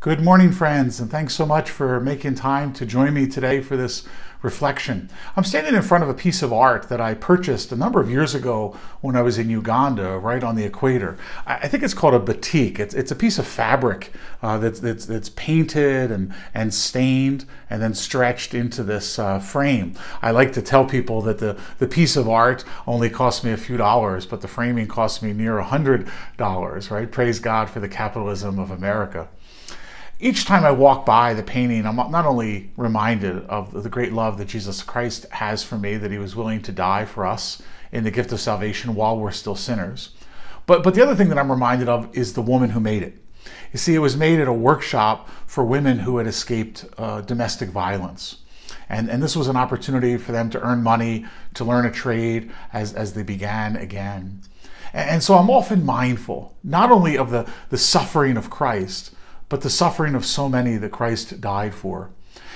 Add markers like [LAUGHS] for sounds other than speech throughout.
Good morning, friends, and thanks so much for making time to join me today for this reflection. I'm standing in front of a piece of art that I purchased a number of years ago when I was in Uganda, right on the equator. I think it's called a batik. It's, it's a piece of fabric uh, that's, that's, that's, painted and, and stained and then stretched into this uh, frame. I like to tell people that the, the piece of art only cost me a few dollars, but the framing cost me near a hundred dollars, right? Praise God for the capitalism of America each time I walk by the painting, I'm not only reminded of the great love that Jesus Christ has for me, that he was willing to die for us in the gift of salvation while we're still sinners, but, but the other thing that I'm reminded of is the woman who made it. You see, it was made at a workshop for women who had escaped uh, domestic violence. And, and this was an opportunity for them to earn money, to learn a trade as, as they began again. And, and so I'm often mindful, not only of the, the suffering of Christ, but the suffering of so many that Christ died for.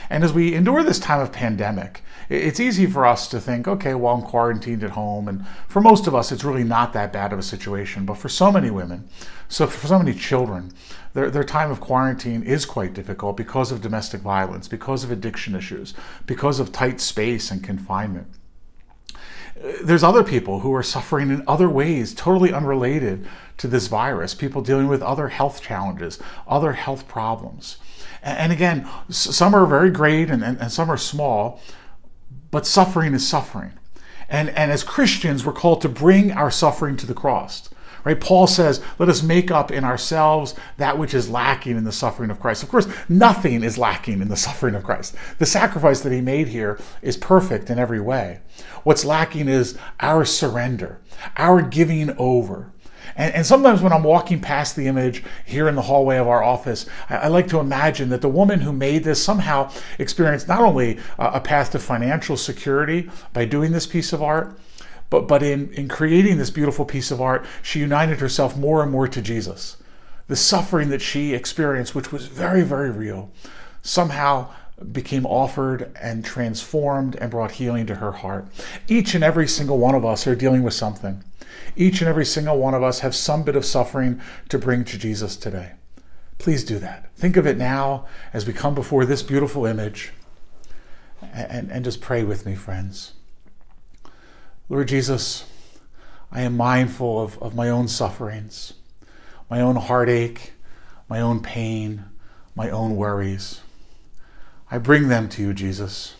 And as we endure this time of pandemic, it's easy for us to think, okay, well, I'm quarantined at home. And for most of us, it's really not that bad of a situation. But for so many women, so for so many children, their, their time of quarantine is quite difficult because of domestic violence, because of addiction issues, because of tight space and confinement there's other people who are suffering in other ways, totally unrelated to this virus, people dealing with other health challenges, other health problems. And again, some are very great and, and, and some are small, but suffering is suffering. And, and as Christians, we're called to bring our suffering to the cross. Right? Paul says, let us make up in ourselves that which is lacking in the suffering of Christ. Of course, nothing is lacking in the [LAUGHS] suffering of Christ. The sacrifice that he made here is perfect in every way. What's lacking is our surrender, our giving over. And, and, sometimes when I'm walking past the image here in the hallway of our office, I, I like to imagine that the woman who made this somehow experienced not only a, a path to financial security by doing this piece of art, but, but in, in creating this beautiful piece of art, she united herself more and more to Jesus. The suffering that she experienced, which was very, very real, somehow became offered and transformed and brought healing to her heart. Each and every single one of us are dealing with something. Each and every single one of us have some bit of suffering to bring to Jesus today. Please do that. Think of it now as we come before this beautiful image and, and just pray with me, friends. Lord Jesus, I am mindful of, of my own sufferings, my own heartache, my own pain, my own worries. I bring them to you, Jesus.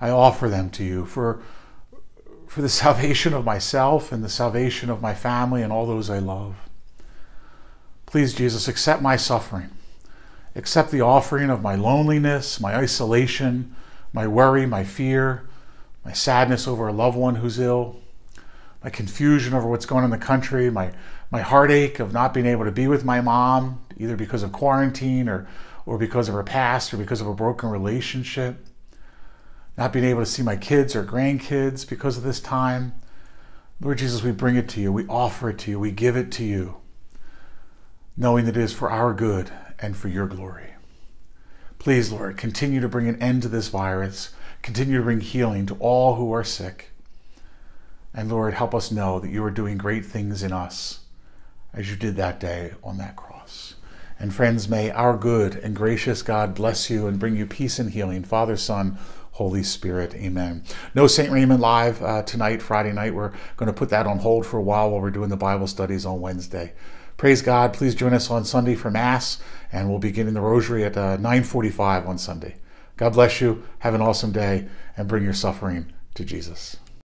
I offer them to you for, for the [LAUGHS] salvation of myself and the salvation of my family and all those I love. Please, Jesus, accept my suffering. Accept the offering of my loneliness, my isolation, my worry, my fear, my sadness over a loved one who's ill, my confusion over what's going on in the country, my, my heartache of not being able to be with my mom, either because of quarantine or, or because of her past or because of a broken relationship, not being able to see my kids or grandkids because of this time. Lord Jesus, we bring it to you, we offer it to you, we give it to you, knowing that it is for our good and for your glory. Please, Lord, continue to bring an end to this virus. Continue to bring healing to all who are sick. And Lord, help us know that you are doing great things in us as you did that day on that cross. And friends, may our good and gracious God bless you and bring you peace and healing. Father, Son, Holy Spirit. Amen. No St. Raymond Live uh, tonight, Friday night. We're going to put that on hold for a while while we're doing the Bible studies on Wednesday. Praise God. Please join us on Sunday for Mass, and we'll be getting the Rosary at uh, 945 on Sunday. God bless you. Have an awesome day and bring your suffering to Jesus.